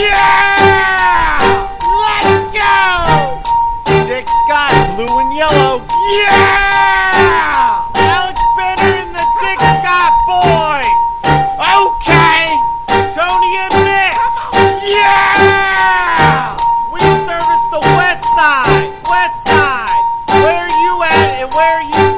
Yeah! Let's go! Dick Scott, blue and yellow. Yeah! Alex Bender and the Dick Scott boys. Okay. Tony and Nick. Yeah! We service the west side. West side. Where are you at and where are you